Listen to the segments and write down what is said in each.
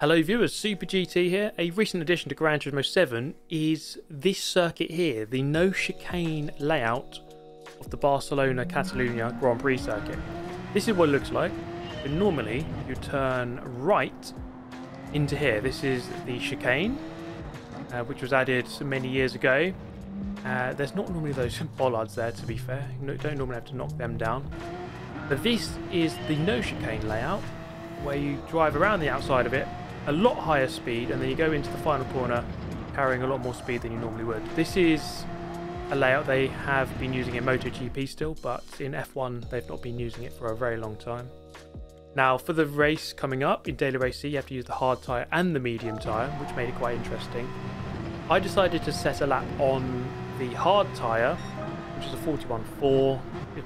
Hello viewers, Super GT here. A recent addition to Gran Turismo 7 is this circuit here, the no chicane layout of the Barcelona Catalunya Grand Prix circuit. This is what it looks like. But normally you turn right into here. This is the chicane, uh, which was added many years ago. Uh, there's not normally those bollards there to be fair, you don't normally have to knock them down. But this is the no chicane layout, where you drive around the outside of it a lot higher speed and then you go into the final corner carrying a lot more speed than you normally would. This is a layout they have been using in MotoGP still, but in F1 they've not been using it for a very long time. Now for the race coming up in Daily Race C you have to use the hard tyre and the medium tyre, which made it quite interesting. I decided to set a lap on the hard tyre, which is a 41.4,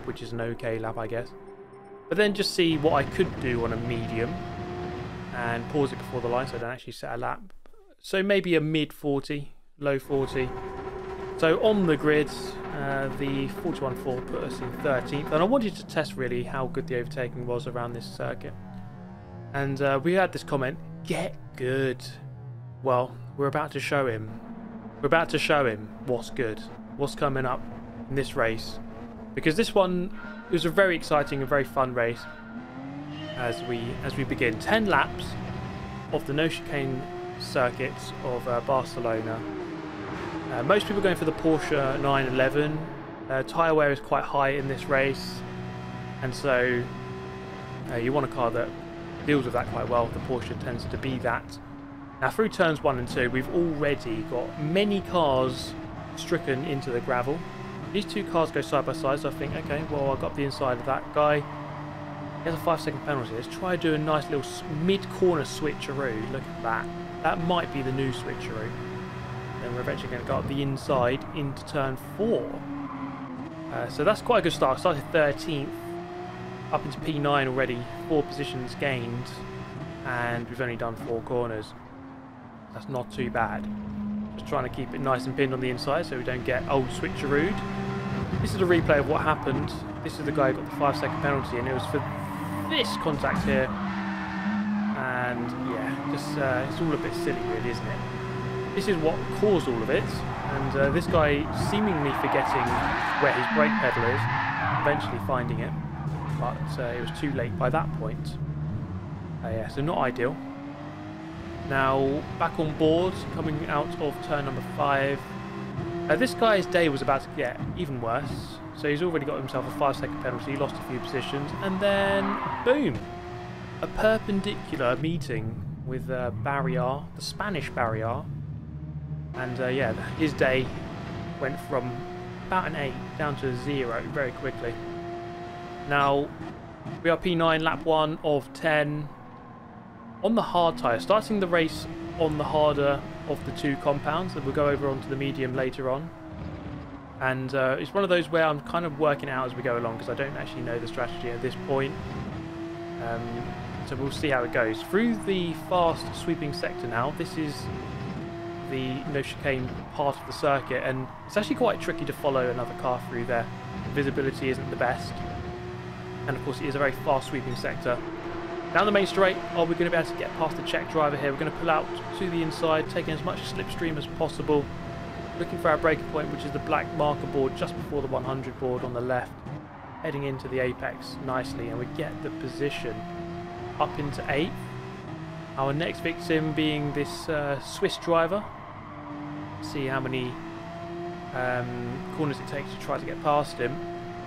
which is an okay lap I guess. But then just see what I could do on a medium and pause it before the line so I don't actually set a lap. So maybe a mid 40, low 40. So on the grid, uh, the 41.4 put us in 13th, and I wanted to test really how good the overtaking was around this circuit. And uh, we had this comment, get good. Well, we're about to show him. We're about to show him what's good, what's coming up in this race. Because this one was a very exciting and very fun race as we as we begin. 10 laps of the no chicane circuits of uh, Barcelona. Uh, most people going for the Porsche 911. Uh, tyre wear is quite high in this race, and so uh, you want a car that deals with that quite well. The Porsche tends to be that. Now through turns one and two, we've already got many cars stricken into the gravel. These two cars go side by side, so I think, okay, well, I got the inside of that guy. He has a five second penalty. Let's try do a nice little mid-corner switcheroo. Look at that. That might be the new switcheroo. Then we're eventually going to go up the inside into turn four. Uh, so that's quite a good start. Started 13th, up into P9 already. Four positions gained, and we've only done four corners. That's not too bad. Just trying to keep it nice and pinned on the inside so we don't get old switcherooed. This is a replay of what happened. This is the guy who got the five second penalty, and it was for this contact here. And yeah, just uh, it's all a bit silly really, isn't it? This is what caused all of it. And uh, this guy seemingly forgetting where his brake pedal is, eventually finding it. But uh, it was too late by that point. Uh, yeah, so not ideal. Now, back on board, coming out of turn number five. Uh, this guy's day was about to get even worse. So he's already got himself a 5 second penalty, He lost a few positions, and then boom! A perpendicular meeting with uh, Barrier, the Spanish Barrier. And uh, yeah, his day went from about an 8 down to a 0 very quickly. Now, we are P9, lap 1 of 10. On the hard tyre, starting the race on the harder of the two compounds that we'll go over onto the medium later on and uh, it's one of those where I'm kind of working out as we go along because I don't actually know the strategy at this point. Um, so we'll see how it goes. Through the fast sweeping sector now, this is the no chicane part of the circuit and it's actually quite tricky to follow another car through there. The visibility isn't the best and of course it is a very fast sweeping sector. Down the main straight, are we going to be able to get past the Czech driver here? We're going to pull out to the inside, taking as much slipstream as possible looking for our breaker point, which is the black marker board just before the 100 board on the left, heading into the apex nicely, and we get the position up into 8th. Our next victim being this uh, Swiss driver. See how many um, corners it takes to try to get past him.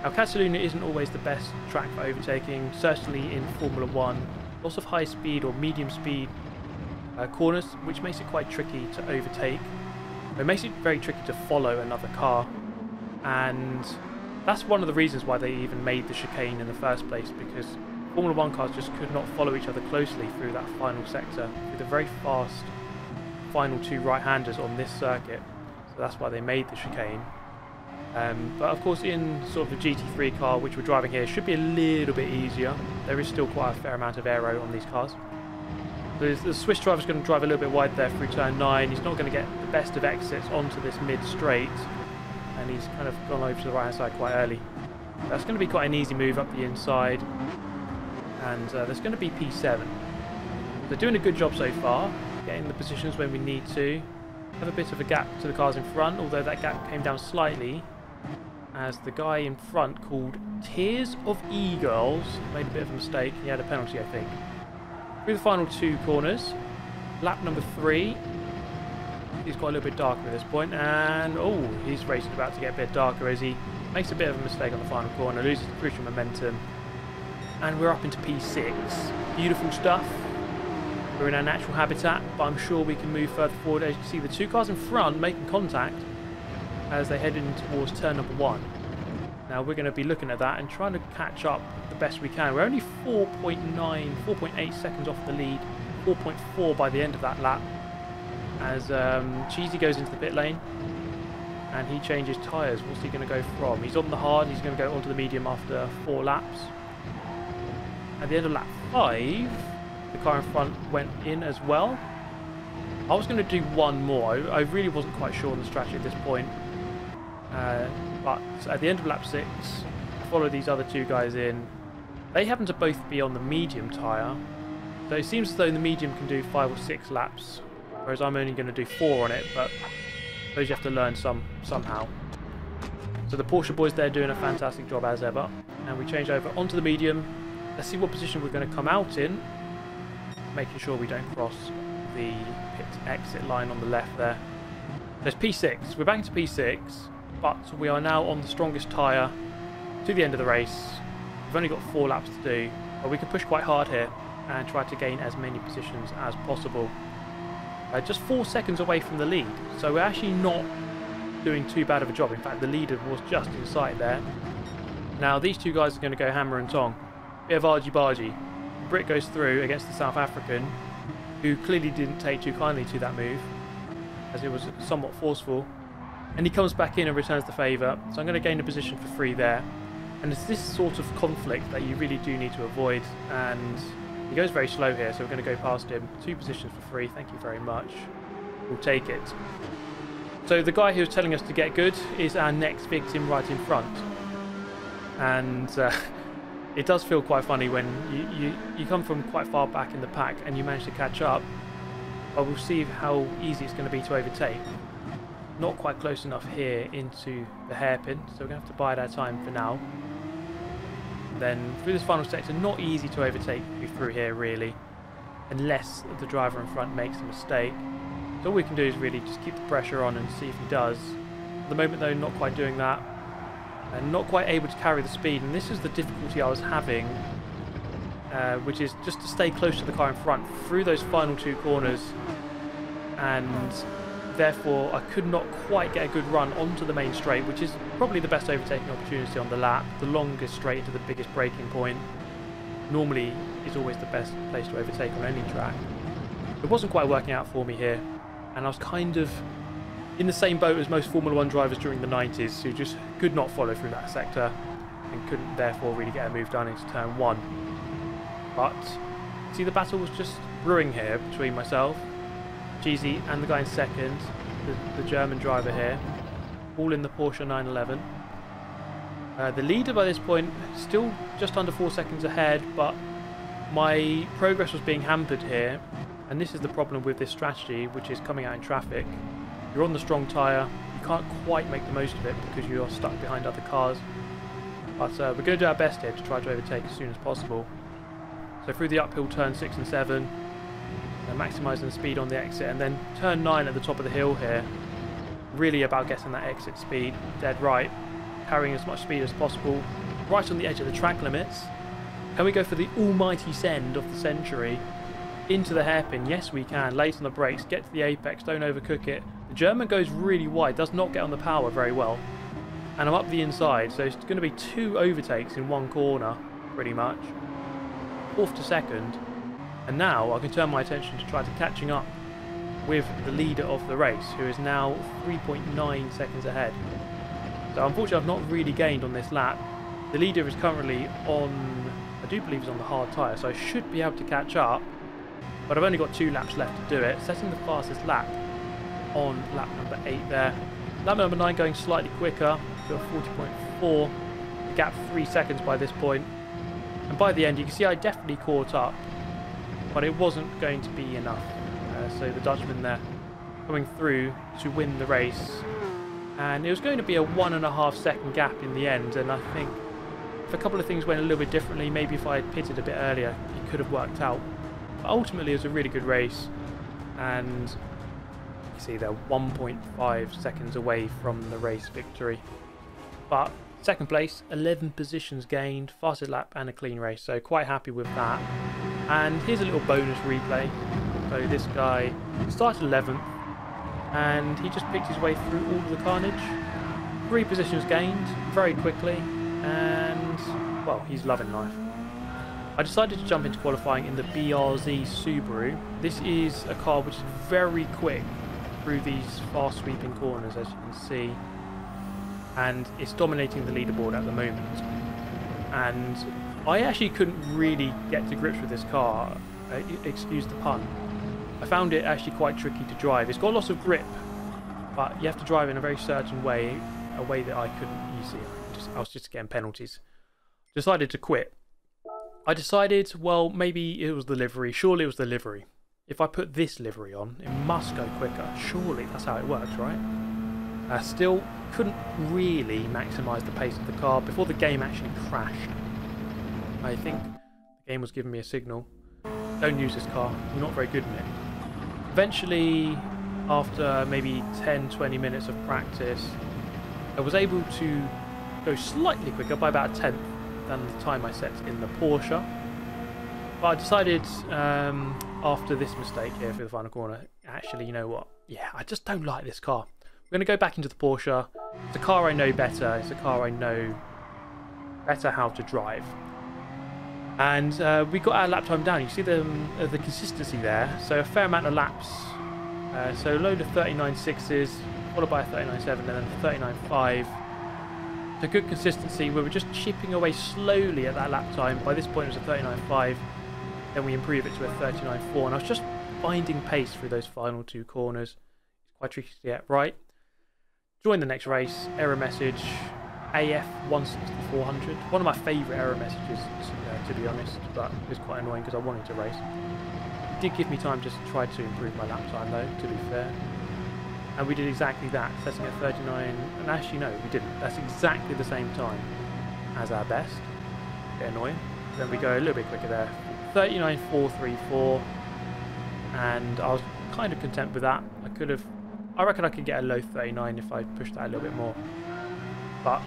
Now, Catalunya isn't always the best track for overtaking, certainly in Formula 1. Lots of high speed or medium speed uh, corners, which makes it quite tricky to overtake. It makes it very tricky to follow another car, and that's one of the reasons why they even made the chicane in the first place, because Formula 1 cars just could not follow each other closely through that final sector, with the very fast final two right-handers on this circuit. So that's why they made the chicane. Um, but of course in sort of the GT3 car which we're driving here should be a little bit easier. There is still quite a fair amount of aero on these cars. The, the Swiss driver's going to drive a little bit wide there through turn 9. He's not going to get the best of exits onto this mid-straight. And he's kind of gone over to the right-hand side quite early. That's going to be quite an easy move up the inside. And uh, there's going to be P7. They're doing a good job so far, getting the positions when we need to. Have a bit of a gap to the cars in front, although that gap came down slightly as the guy in front called Tears of E-Girls made a bit of a mistake. He had a penalty, I think. Through the final two corners, lap number three. He's got a little bit darker at this point, and oh, his race is about to get a bit darker as he makes a bit of a mistake on the final corner, loses crucial momentum, and we're up into P6. Beautiful stuff. We're in our natural habitat, but I'm sure we can move further forward. As you can see, the two cars in front making contact as they head in towards turn number one. Now we're going to be looking at that and trying to catch up the best we can. We're only 4.9, 4.8 seconds off the lead, 4.4 by the end of that lap. As um, Cheesy goes into the pit lane and he changes tyres. What's he going to go from? He's on the hard, he's going to go onto the medium after four laps. At the end of lap five, the car in front went in as well. I was going to do one more. I really wasn't quite sure on the strategy at this point. Uh, but at the end of lap 6, I follow these other two guys in. They happen to both be on the medium tyre. So it seems as though the medium can do 5 or 6 laps, whereas I'm only going to do 4 on it, but I suppose you have to learn some somehow. So the Porsche boys there doing a fantastic job as ever. And we change over onto the medium. Let's see what position we're going to come out in, making sure we don't cross the pit exit line on the left there. There's P6. We're back to P6 but we are now on the strongest tyre to the end of the race. We've only got four laps to do, but we can push quite hard here and try to gain as many positions as possible. Uh, just four seconds away from the lead, so we're actually not doing too bad of a job. In fact, the leader was just in sight there. Now, these two guys are going to go hammer and tong. Bit of argy-bargy. Brit goes through against the South African, who clearly didn't take too kindly to that move, as it was somewhat forceful. And he comes back in and returns the favour, so I'm going to gain a position for free there. And it's this sort of conflict that you really do need to avoid, and he goes very slow here, so we're going to go past him. Two positions for free, thank you very much. We'll take it. So the guy who's telling us to get good is our next victim right in front. And uh, it does feel quite funny when you, you, you come from quite far back in the pack and you manage to catch up. But we'll see how easy it's going to be to overtake not quite close enough here into the hairpin, so we're going to have to bide our time for now. Then through this final sector, not easy to overtake you through here really, unless the driver in front makes a mistake. So all we can do is really just keep the pressure on and see if he does. At the moment though, not quite doing that, and not quite able to carry the speed, and this is the difficulty I was having, uh, which is just to stay close to the car in front through those final two corners and therefore I could not quite get a good run onto the main straight, which is probably the best overtaking opportunity on the lap, the longest straight to the biggest braking point. Normally is always the best place to overtake on any track. It wasn't quite working out for me here, and I was kind of in the same boat as most Formula 1 drivers during the 90s who just could not follow through that sector and couldn't therefore really get a move done into turn 1. But, see the battle was just brewing here between myself Cheesy and the guy in second, the, the German driver here, all in the Porsche 911. Uh, the leader by this point still just under four seconds ahead, but my progress was being hampered here, and this is the problem with this strategy, which is coming out in traffic. You're on the strong tyre, you can't quite make the most of it because you're stuck behind other cars. But uh, we're going to do our best here to try to overtake as soon as possible. So through the uphill turn 6 and 7, Uh, and maximising the speed on the exit and then turn 9 at the top of the hill here. Really about getting that exit speed dead right carrying as much speed as possible right on the edge of the track limits. Can we go for the almighty send of the century? Into the hairpin yes we can. Late on the brakes get to the apex don't overcook it. The German goes really wide does not get on the power very well. And I'm up the inside so it's going to be two overtakes in one corner pretty much. Fourth to second and now I can turn my attention to try to catching up with the leader of the race, who is now 3.9 seconds ahead. So unfortunately I've not really gained on this lap. The leader is currently on, I do believe he's on the hard tyre, so I should be able to catch up. But I've only got two laps left to do it, setting the fastest lap on lap number 8 there. Lap number 9 going slightly quicker to a 40.4, the gap 3 seconds by this point. And by the end you can see I definitely caught up but it wasn't going to be enough. Uh, so the Dutchman there coming through to win the race. And it was going to be a one and a half second gap in the end, and I think if a couple of things went a little bit differently, maybe if I had pitted a bit earlier, it could have worked out. But ultimately, it was a really good race, and you see they're 1.5 seconds away from the race victory. But second place, 11 positions gained, fastest lap and a clean race, so quite happy with that. And here's a little bonus replay. So this guy started 11th, and he just picked his way through all the carnage. Three positions gained very quickly, and well, he's loving life. I decided to jump into qualifying in the BRZ Subaru. This is a car which is very quick through these fast sweeping corners as you can see and it's dominating the leaderboard at the moment and I actually couldn't really get to grips with this car, uh, excuse the pun. I found it actually quite tricky to drive. It's got lots of grip but you have to drive in a very certain way, a way that I couldn't easily. Just, I was just getting penalties. Decided to quit. I decided, well, maybe it was the livery. Surely it was the livery. If I put this livery on, it must go quicker. Surely that's how it works, right? I still couldn't really maximise the pace of the car before the game actually crashed. I think the game was giving me a signal. Don't use this car, you're not very good in it. Eventually, after maybe 10-20 minutes of practice, I was able to go slightly quicker by about a tenth than the time I set in the Porsche. But I decided um, after this mistake here for the final corner, actually, you know what? Yeah, I just don't like this car. We're going to go back into the Porsche. It's a car I know better. It's a car I know better how to drive. And uh, we got our lap time down. You see the, uh, the consistency there. So a fair amount of laps. Uh, so a load of 39.6s, followed by a 39.7 and then 39.5. So good consistency. We were just chipping away slowly at that lap time. By this point it was a 39.5. Then we improve it to a 39.4 and I was just finding pace through those final two corners. It's quite tricky to get right. Join the next race, error message, AF 16400. One of my favourite error messages, uh, to be honest, but it's quite annoying because I wanted to race. It did give me time just to try to improve my lap time though, to be fair. And we did exactly that, setting at 39, and actually no, we didn't. That's exactly the same time as our best. Bit annoying. Then we go a little bit quicker there, 39.434 and I was kind of content with that. I could have, I reckon I could get a low 39 if I pushed that a little bit more. But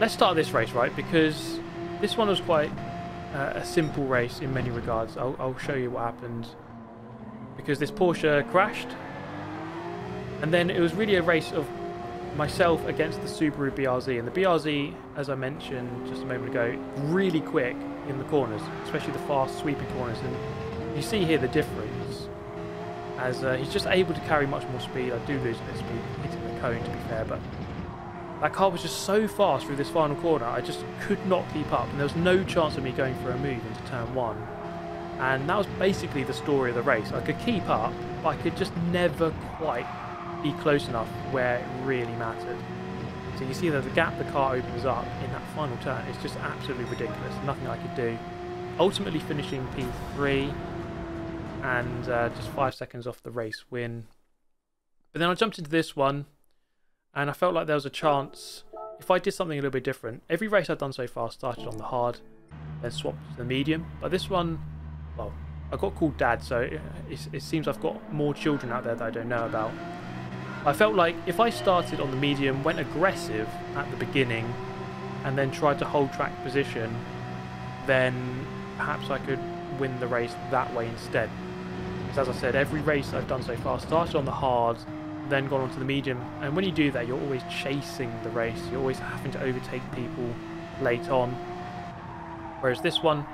let's start this race, right? Because this one was quite uh, a simple race in many regards. I'll, I'll show you what happened. Because this Porsche crashed. And then it was really a race of myself against the Subaru BRZ. And the BRZ, as I mentioned just a moment ago, really quick in the corners, especially the fast sweeping corners. And you see here the difference as uh, he's just able to carry much more speed. I do lose a bit of speed hitting the cone to be fair, but that car was just so fast through this final corner, I just could not keep up. And there was no chance of me going for a move into turn one. And that was basically the story of the race. I could keep up, but I could just never quite be close enough where it really mattered. So you see that the gap the car opens up in that final turn is just absolutely ridiculous. Nothing I could do. Ultimately finishing P3 and uh, just five seconds off the race win. But then I jumped into this one and I felt like there was a chance if I did something a little bit different. Every race I've done so far started on the hard, then swapped to the medium. But this one, well, I got called dad, so it, it, seems I've got more children out there that I don't know about. I felt like if I started on the medium, went aggressive at the beginning, and then tried to hold track position, then perhaps I could win the race that way instead. Because as I said, every race I've done so far started on the hard, then gone on to the medium, and when you do that, you're always chasing the race. You're always having to overtake people late on. Whereas this one,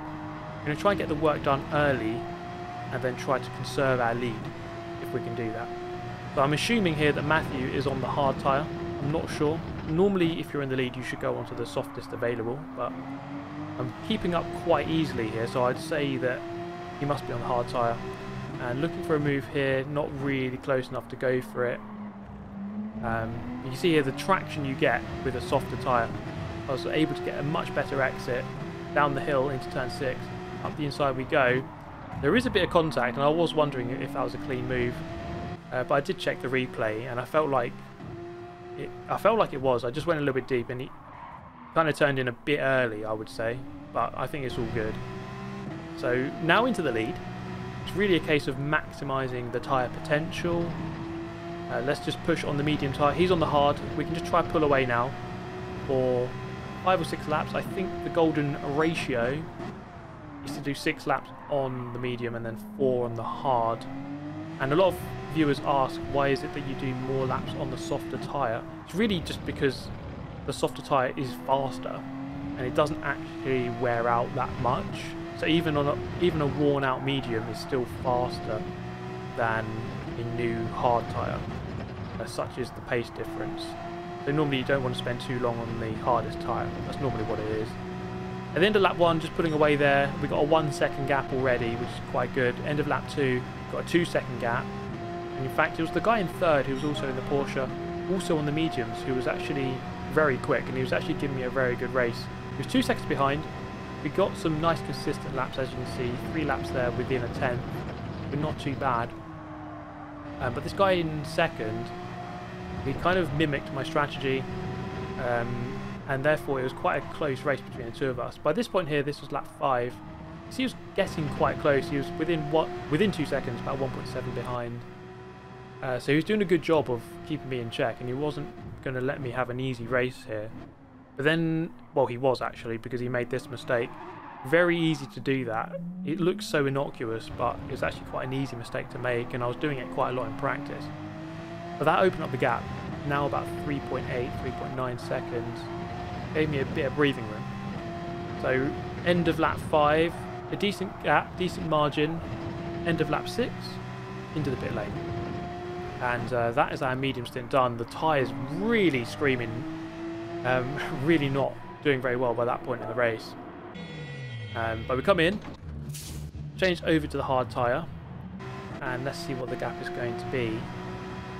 we're going to try and get the work done early, and then try to conserve our lead, if we can do that. So I'm assuming here that Matthew is on the hard tyre. I'm not sure. Normally, if you're in the lead, you should go onto the softest available, but I'm keeping up quite easily here, so I'd say that he must be on the hard tyre. And looking for a move here, not really close enough to go for it. Um, you see here the traction you get with a softer tyre. I was able to get a much better exit down the hill into turn 6. Up the inside we go. There is a bit of contact, and I was wondering if that was a clean move. Uh, but I did check the replay, and I felt like it. I felt like it was. I just went a little bit deep, and he kind of turned in a bit early, I would say. But I think it's all good. So now into the lead. It's really a case of maximising the tyre potential. Uh, let's just push on the medium tyre. He's on the hard. We can just try pull away now for five or six laps. I think the golden ratio is to do six laps on the medium and then four on the hard. And a lot of viewers ask, why is it that you do more laps on the softer tyre? It's really just because the softer tyre is faster and it doesn't actually wear out that much. So even on a, even a worn out medium is still faster than a new hard tyre. As such is the pace difference. So normally you don't want to spend too long on the hardest tyre. That's normally what it is. At the end of lap one, just putting away there, we got a one second gap already, which is quite good. End of lap two, got a two second gap. And in fact, it was the guy in third who was also in the Porsche, also on the mediums, who was actually very quick, and he was actually giving me a very good race. He was two seconds behind. We got some nice consistent laps, as you can see. Three laps there within a 10, but not too bad. Um, but this guy in second, he kind of mimicked my strategy. Um, and therefore it was quite a close race between the two of us. By this point here, this was lap 5. So he was getting quite close. He was within what within two seconds, about 1.7 behind. Uh, so he was doing a good job of keeping me in check, and he wasn't going to let me have an easy race here. But then, well, he was actually because he made this mistake. Very easy to do that. It looks so innocuous, but it's actually quite an easy mistake to make, and I was doing it quite a lot in practice. But that opened up the gap. Now about 3.8, 3.9 seconds gave me a bit of breathing room. So end of lap five, a decent gap, decent margin. End of lap six, into the pit lane. And uh, that is our medium stint done. The tyres really screaming, um, really not doing very well by that point in the race. Um, but we come in, change over to the hard tyre, and let's see what the gap is going to be.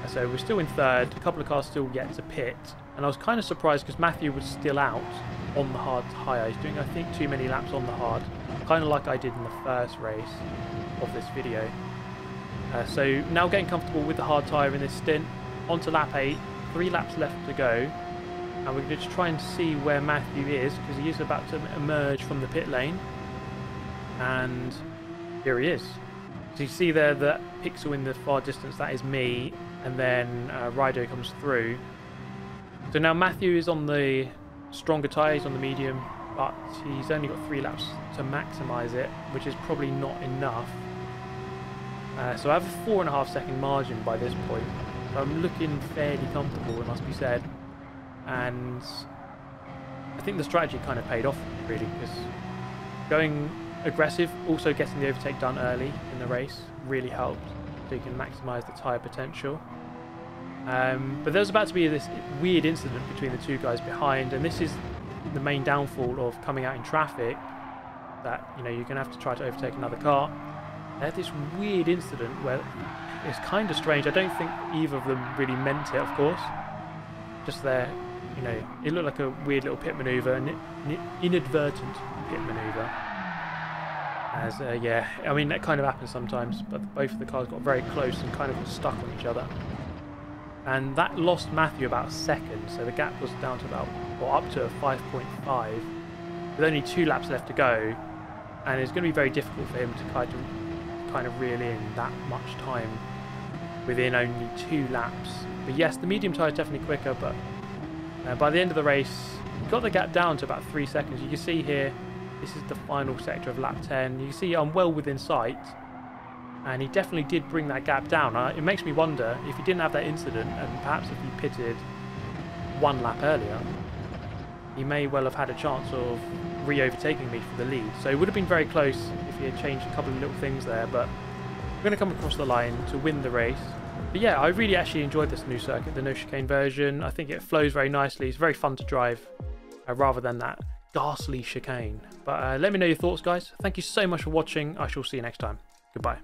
So we're still in third, a couple of cars still yet to pit, and I was kind of surprised because Matthew was still out on the hard tyre. He's doing, I think, too many laps on the hard, kind of like I did in the first race of this video. Uh, so now getting comfortable with the hard tyre in this stint, onto lap 8, three laps left to go, and we're going to try and see where Matthew is, because he is about to emerge from the pit lane, and here he is. So you see there that pixel in the far distance, that is me, and then uh, Rido comes through, so now Matthew is on the stronger tyre, he's on the medium, but he's only got three laps to maximise it, which is probably not enough. Uh, so I have a four and a half second margin by this point. So I'm looking fairly comfortable, it must be said. And I think the strategy kind of paid off, really, because going aggressive, also getting the overtake done early in the race really helped. So you can maximise the tyre potential. Um, but there's about to be this weird incident between the two guys behind, and this is the main downfall of coming out in traffic. That you know you're going to have to try to overtake another car. They had this weird incident where it's kind of strange. I don't think either of them really meant it, of course. Just there, you know, it looked like a weird little pit maneuver, an inadvertent pit maneuver. As uh, yeah, I mean that kind of happens sometimes. But both of the cars got very close and kind of stuck on each other and that lost Matthew about a second, so the gap was down to about, or up to 5.5, with only two laps left to go, and it's going to be very difficult for him to kind of, kind of reel in that much time within only two laps. But yes, the medium tyre is definitely quicker, but uh, by the end of the race, got the gap down to about three seconds. You can see here, this is the final sector of lap 10. You can see I'm well within sight, and he definitely did bring that gap down. Uh, it makes me wonder if he didn't have that incident and perhaps if he pitted one lap earlier, he may well have had a chance of re-overtaking me for the lead. So it would have been very close if he had changed a couple of little things there, but we're going to come across the line to win the race. But yeah, I really actually enjoyed this new circuit, the no chicane version. I think it flows very nicely. It's very fun to drive uh, rather than that ghastly chicane. But uh, let me know your thoughts, guys. Thank you so much for watching. I shall see you next time. Goodbye.